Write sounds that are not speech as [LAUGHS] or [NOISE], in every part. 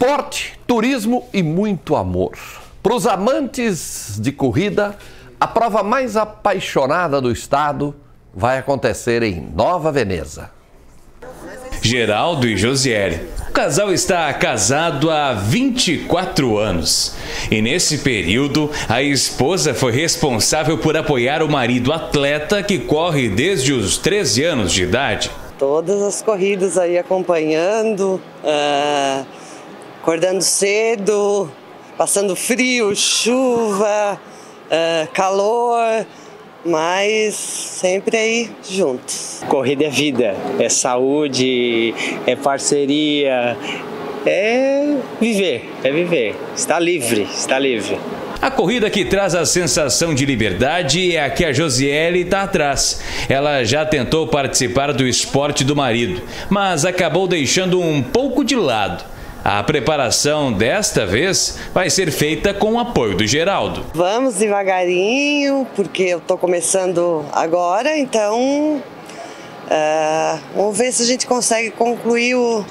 Esporte, turismo e muito amor. Para os amantes de corrida, a prova mais apaixonada do estado vai acontecer em Nova Veneza. Geraldo e Josiele. O casal está casado há 24 anos. E nesse período, a esposa foi responsável por apoiar o marido atleta que corre desde os 13 anos de idade. Todas as corridas aí acompanhando, uh, acordando cedo, passando frio, chuva, uh, calor mas sempre aí juntos. Corrida é vida, é saúde, é parceria, é viver, é viver. Está livre, está livre. A corrida que traz a sensação de liberdade é a que a Josiele está atrás. Ela já tentou participar do esporte do marido, mas acabou deixando um pouco de lado. A preparação desta vez vai ser feita com o apoio do Geraldo. Vamos devagarinho, porque eu estou começando agora, então uh, vamos ver se a gente consegue concluir o,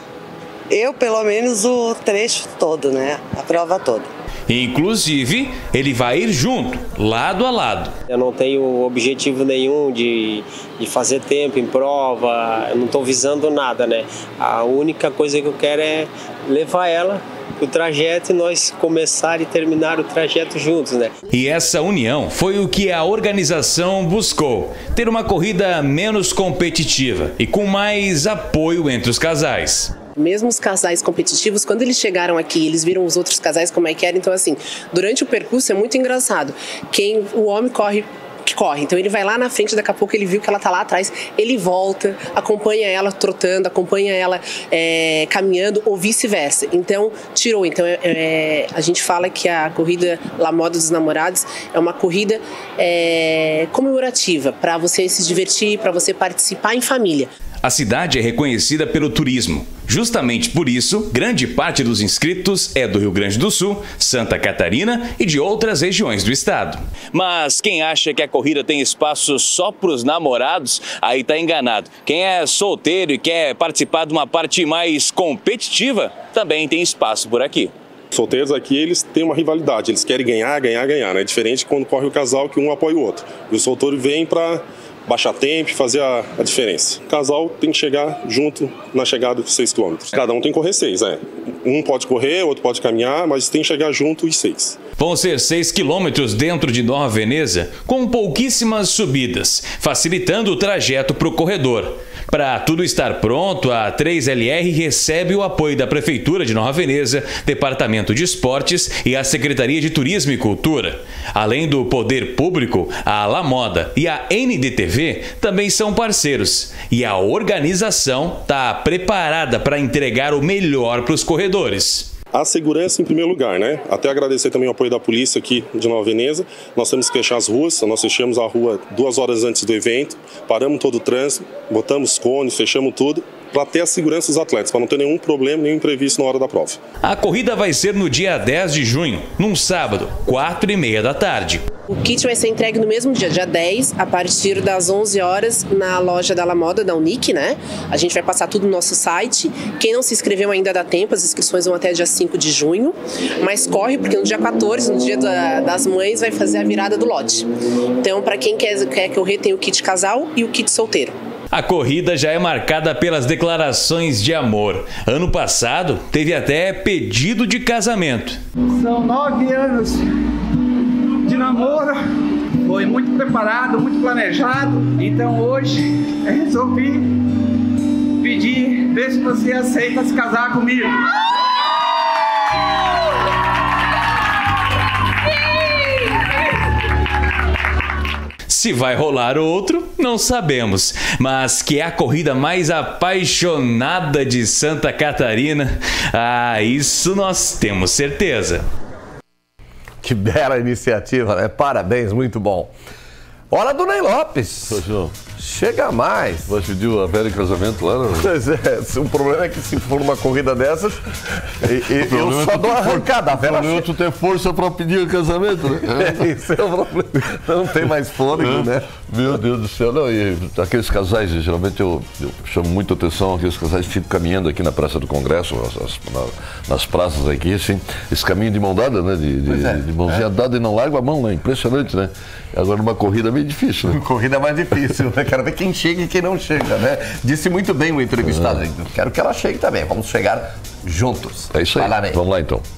eu pelo menos o trecho todo, né? A prova toda. Inclusive, ele vai ir junto, lado a lado. Eu não tenho objetivo nenhum de, de fazer tempo em prova, eu não estou visando nada, né? A única coisa que eu quero é levar ela o trajeto e nós começar e terminar o trajeto juntos, né? E essa união foi o que a organização buscou: ter uma corrida menos competitiva e com mais apoio entre os casais mesmo os casais competitivos, quando eles chegaram aqui, eles viram os outros casais como é que era. Então, assim, durante o percurso é muito engraçado. Quem o homem corre que corre. Então ele vai lá na frente, daqui a pouco ele viu que ela tá lá atrás, ele volta, acompanha ela trotando, acompanha ela é, caminhando ou vice-versa. Então tirou. Então é, é, a gente fala que a corrida La Moda dos Namorados é uma corrida é, comemorativa para você se divertir, para você participar em família. A cidade é reconhecida pelo turismo. Justamente por isso, grande parte dos inscritos é do Rio Grande do Sul, Santa Catarina e de outras regiões do estado. Mas quem acha que a corrida tem espaço só para os namorados, aí está enganado. Quem é solteiro e quer participar de uma parte mais competitiva, também tem espaço por aqui solteiros aqui, eles têm uma rivalidade, eles querem ganhar, ganhar, ganhar, né? É diferente quando corre o casal que um apoia o outro. E o solteiro vem para baixar tempo, fazer a, a, diferença. O casal tem que chegar junto na chegada dos 6 km. Cada um tem que correr 6, é. Um pode correr, outro pode caminhar, mas tem que chegar junto os 6. Vão ser 6 quilômetros dentro de Nova Veneza, com pouquíssimas subidas, facilitando o trajeto para o corredor. Para tudo estar pronto, a 3LR recebe o apoio da Prefeitura de Nova Veneza, Departamento de Esportes e a Secretaria de Turismo e Cultura. Além do poder público, a La Moda e a NDTV também são parceiros. E a organização está preparada para entregar o melhor para os corredores. A segurança em primeiro lugar, né? Até agradecer também o apoio da polícia aqui de Nova Veneza. Nós temos que fechar as ruas, nós fechamos a rua duas horas antes do evento, paramos todo o trânsito, botamos cones, fechamos tudo para ter a segurança dos atletas, para não ter nenhum problema, nenhum imprevisto na hora da prova. A corrida vai ser no dia 10 de junho, num sábado, 4 e meia da tarde. O kit vai ser entregue no mesmo dia, dia 10, a partir das 11 horas, na loja da La Moda, da Unique, né? A gente vai passar tudo no nosso site. Quem não se inscreveu ainda dá tempo, as inscrições vão até dia 5 de junho. Mas corre, porque no dia 14, no dia da, das mães, vai fazer a virada do lote. Então, para quem quer, quer correr, tem o kit casal e o kit solteiro. A corrida já é marcada pelas declarações de amor. Ano passado, teve até pedido de casamento. São nove anos de namoro, foi muito preparado, muito planejado. Então hoje resolvi pedir, ver se você aceita se casar comigo. Se vai rolar outro, não sabemos. Mas que é a corrida mais apaixonada de Santa Catarina, ah, isso nós temos certeza. Que bela iniciativa, né? Parabéns, muito bom. Hora do Ney Lopes. Chega mais. Vai pedir a velha em casamento lá, não? Pois é, o problema é que se for uma corrida dessas, eu é só tu dou arrancada. A O vela é tu ter força pra pedir o casamento, né? [LAUGHS] É, Isso é o problema. Não tem mais fôlego, né? Meu Deus do céu, não, e aqueles casais, geralmente eu, eu chamo muita atenção, aqueles casais que ficam caminhando aqui na Praça do Congresso, as- na- nas praças aqui, assim, esse caminho de mão dada, né? De, de, é, de mãozinha dada e não larga a mão, né? Impressionante, né? Agora numa corrida é meio difícil, né? Corrida é mais difícil, né? Quero ver quem chega e quem não chega, né? Disse muito bem o entrevistado. Quero que ela chegue também. Vamos chegar juntos. É isso aí. Vamos lá então.